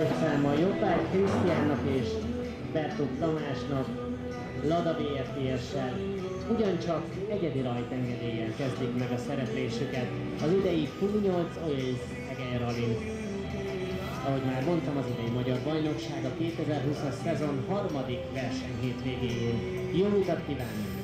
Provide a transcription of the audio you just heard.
a rajtszáma Jobbágy Krisztiánnak és Bertók Tamásnak Lada BFTS-sel ugyancsak egyedi rajtengedéllyel kezdik meg a szereplésüket az idei Q8 Oils Eger Rallin. Ahogy már mondtam, az idei Magyar Bajnokság a 2020-as szezon harmadik verseny hétvégéjén. Jó utat kívánok!